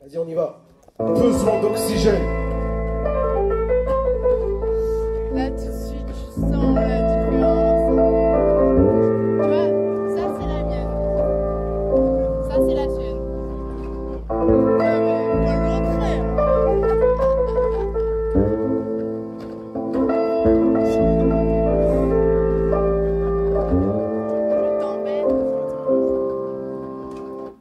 Vas-y, on y va. Besoin d'oxygène.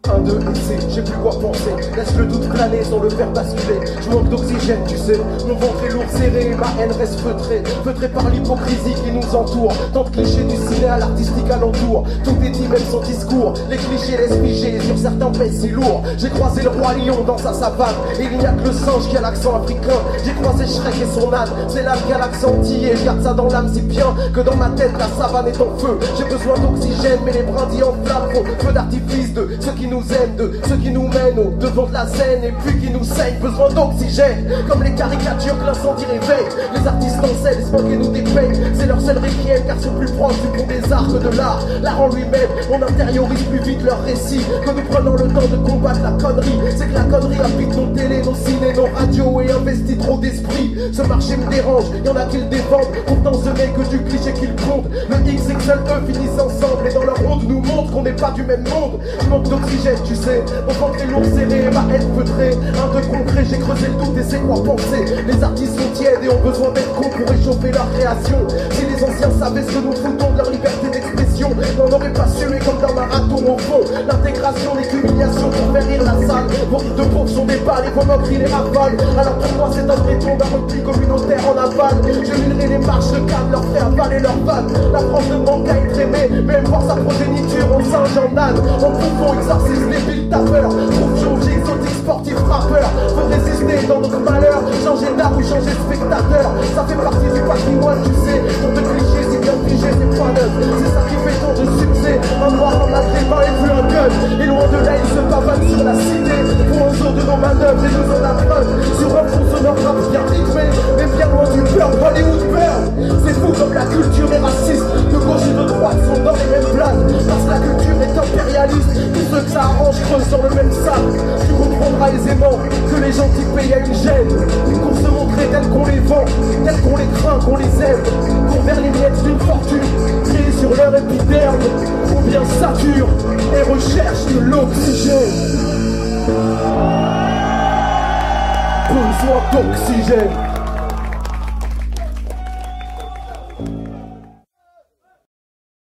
1, 2, essai, j'ai plus quoi penser. Laisse le doute planer sans le faire basculer. Je manque d'oxygène, tu sais. Mon ventre est lourd, serré, ma haine reste feutrée. Feutrée par l'hypocrisie qui nous entoure. Tant de clichés du ciné à l'artistique alentour. Tout est dit, même son discours. Les clichés laissent figer, sur certains pèsent si lourd. J'ai croisé le roi lion dans sa savane. Et il n'y a que le singe qui a l'accent africain. J'ai croisé Shrek et son âne. C'est l'âne qui a l'accent. Je garde ça dans l'âme si bien que dans ma tête la savane est en feu. J'ai besoin d'oxygène, mais les brindilles en flammes font feu d'artifice de ceux qui nous de ceux qui nous mènent au devant de la scène et puis qui nous saignent. Besoin d'oxygène, comme les caricatures que l'incendie réveille. Les artistes en scène, espoir et nous dépeignent. C'est leur seul requiem car sont plus proches du pont des arts que de l'art. L'art en lui-même, on intériorise plus vite leur récit que nous prenons le temps de combattre la connerie. C'est que la connerie habite nos télé, nos radios et investit trop d'esprit. Ce marché me dérange, y en a qui le défendent. Pourtant ce n'est que du cliché qu'ils comptent. Le XXL eux finissent ensemble et dans leur monde nous montrent qu'on n'est pas du même monde. Je manque d'oxygène, tu sais. Mon ventre est lourd serré, ma haine feutrée. Un de concret, j'ai creusé le doute et c'est quoi penser? Les artistes sont tièdes et ont besoin d'être cons pour réchauffer leur création. Si les anciens savaient ce que nous foutons de leur liberté d'expression, n'en aurait pas su, mais comme d'un marathon au fond. L'intégration n'est qu'humiliation pour faire salle. Vos de pauvres sont des balles et vos moqueries les rafales. Alors pour moi, c'est un vrai tombe, un repli communautaire en aval. Je millerai les marches de canne, leur faire avaler leur vanne. La France ne manque qu'à être aimée, même voir sa progéniture en singe en âne. En profond, exorcise les villes tapeurs. Trouve changer exotique, sportif, frappeur. Faut résister dans notre malheur, changer d'art ou changer de spectateur. Ça fait partie du patrimoine, tu sais. Pour te cliché, c'est bien figé, c'est pas neuf. Et loin de là, il se pavane sur la cité. Pour un jour de nos manœuvres et nous en apprennent. Sur un fond sonore rap bien rythmé, mais bien loin du beurre, Hollywood beurre. C'est fou comme la culture est raciste. De gauche et de droite sont dans les mêmes places. Parce que la culture est impérialiste. Tous ceux que ça arrange creusent sur le même sable. Tu comprendras aisément que les gens qui payent à une gêne. Pour se montrer tels qu'on les vend, tels qu'on les craint, qu'on les aime. Pour vers les miettes d'une fortune, créée sur leur épiderme. Bien sature et recherche de l'oxygène. Besoin d'oxygène.